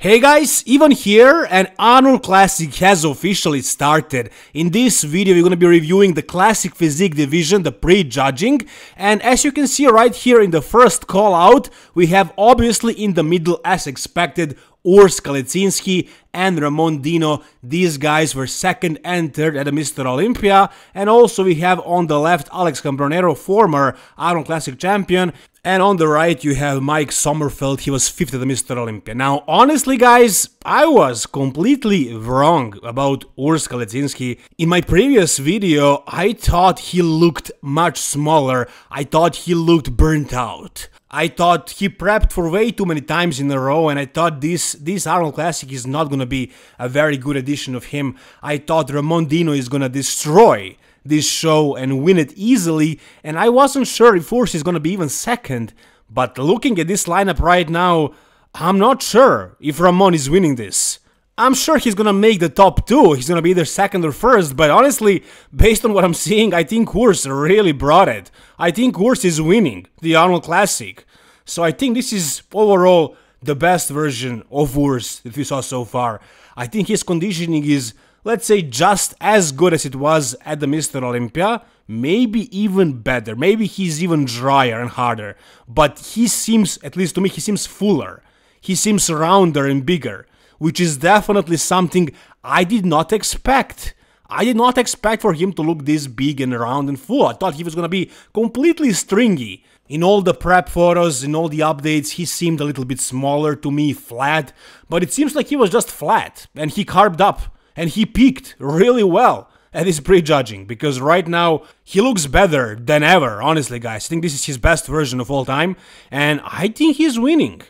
Hey guys, Ivan here and Arnold Classic has officially started. In this video we're going to be reviewing the Classic Physique division, the pre-judging, and as you can see right here in the first call out, we have obviously in the middle as expected Urs Kalecinski and Ramon Dino. These guys were second and third at the Mr. Olympia. And also we have on the left Alex Cambronero, former Arnold Classic champion. And on the right you have Mike Sommerfeld, he was fifth at the Mr. Olympia. Now, honestly guys, I was completely wrong about Urs Kalecinski. In my previous video, I thought he looked much smaller. I thought he looked burnt out. I thought he prepped for way too many times in a row, and I thought this this Arnold Classic is not gonna be a very good edition of him. I thought Ramon Dino is gonna destroy this show and win it easily, and I wasn't sure if Urs is gonna be even second. But looking at this lineup right now, I'm not sure if Ramon is winning this. I'm sure he's gonna make the top two. He's gonna be either second or first, but honestly, based on what I'm seeing, I think Urs really brought it. I think Urs is winning the Arnold Classic. So I think this is overall the best version of Urs that we saw so far. I think his conditioning is, let's say, just as good as it was at the Mr. Olympia, maybe even better. Maybe he's even drier and harder. But he seems, at least to me, he seems fuller. He seems rounder and bigger which is definitely something I did not expect. I did not expect for him to look this big and round and full. I thought he was gonna be completely stringy. In all the prep photos, in all the updates, he seemed a little bit smaller to me, flat, but it seems like he was just flat, and he carved up, and he peaked really well at his prejudging, because right now, he looks better than ever, honestly guys. I think this is his best version of all time, and I think he's winning.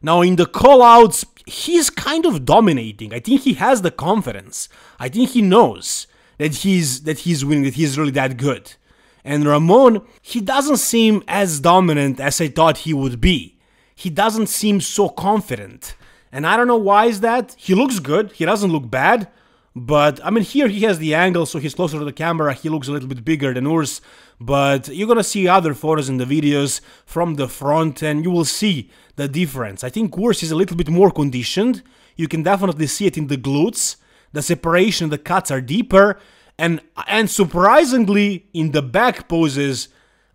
Now in the callouts, he's kind of dominating. I think he has the confidence. I think he knows that he's that he's winning, that he's really that good. And Ramon, he doesn't seem as dominant as I thought he would be. He doesn't seem so confident. And I don't know why is that. He looks good. He doesn't look bad. But I mean, here he has the angle, so he's closer to the camera. He looks a little bit bigger than Urs. But you're gonna see other photos in the videos from the front, and you will see the difference. I think Urs is a little bit more conditioned. You can definitely see it in the glutes. The separation, the cuts are deeper, and and surprisingly, in the back poses,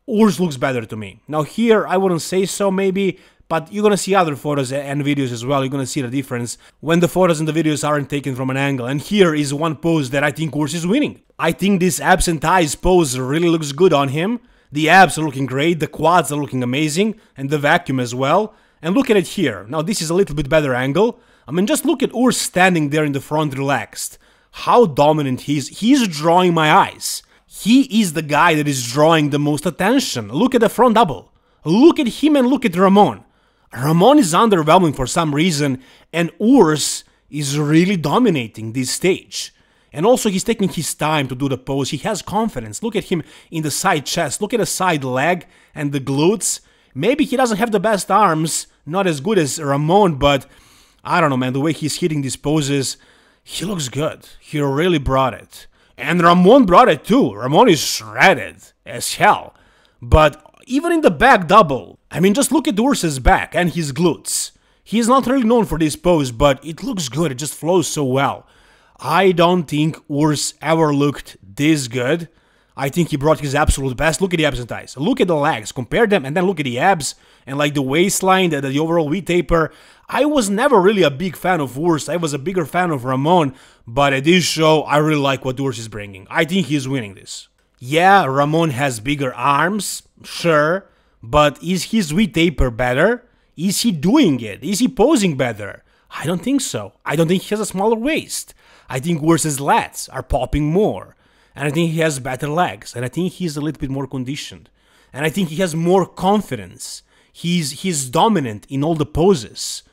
Urs looks better to me. Now here, I wouldn't say so maybe, but you're gonna see other photos and videos as well. You're gonna see the difference when the photos and the videos aren't taken from an angle. And here is one pose that I think Urs is winning. I think this abs and thighs pose really looks good on him. The abs are looking great, the quads are looking amazing, and the vacuum as well. And look at it here. Now this is a little bit better angle. I mean, just look at Urs standing there in the front relaxed. How dominant he is. He's drawing my eyes. He is the guy that is drawing the most attention. Look at the front double. Look at him and look at Ramon. Ramon is underwhelming for some reason, and Urs is really dominating this stage. And also, he's taking his time to do the pose. He has confidence. Look at him in the side chest. Look at the side leg and the glutes. Maybe he doesn't have the best arms, not as good as Ramon, but I don't know, man. The way he's hitting these poses, he looks good. He really brought it. And Ramon brought it too. Ramon is shredded as hell. But even in the back double, I mean, just look at Urs's back and his glutes. He is not really known for this pose, but it looks good, it just flows so well. I don't think Urs ever looked this good. I think he brought his absolute best. Look at the abs and thighs. Look at the legs. Compare them and then look at the abs and like the waistline, the, the overall V taper. I was never really a big fan of Urs. I was a bigger fan of Ramon. But at this show, I really like what Urs is bringing. I think he's winning this. Yeah, Ramon has bigger arms, sure, but is his V taper better? Is he doing it? Is he posing better? I don't think so. I don't think he has a smaller waist. I think Urs's lats are popping more. And I think he has better legs. And I think he's a little bit more conditioned. And I think he has more confidence. He's he's dominant in all the poses.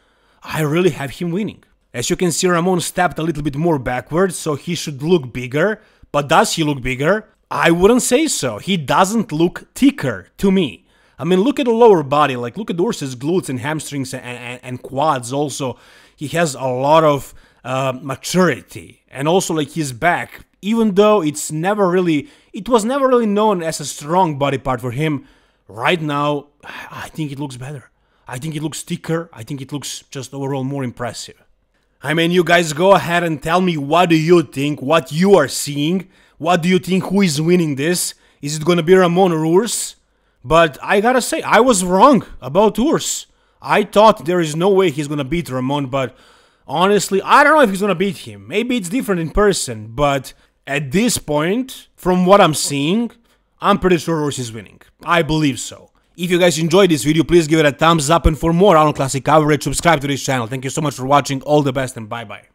I really have him winning. As you can see, Ramon stepped a little bit more backwards, so he should look bigger. But does he look bigger? I wouldn't say so. He doesn't look thicker to me. I mean, look at the lower body. Like, look at Urs's glutes and hamstrings and, and, and, quads. Also, he has a lot of uh, maturity, and also like his back. Even though it's never really, it was never really known as a strong body part for him. Right now, I think it looks better. I think it looks thicker. I think it looks just overall more impressive. I mean, you guys go ahead and tell me what do you think, what you are seeing, what do you think, who is winning this? Is it gonna be Ramon or Urs? But I gotta say, I was wrong about Urs. I thought there is no way he's gonna beat Ramon, but honestly, I don't know if he's gonna beat him. Maybe it's different in person, but at this point, from what I'm seeing, I'm pretty sure Urs is winning. I believe so. If you guys enjoyed this video, please give it a thumbs up and for more Arnold Classic coverage, subscribe to this channel. Thank you so much for watching, all the best and bye bye.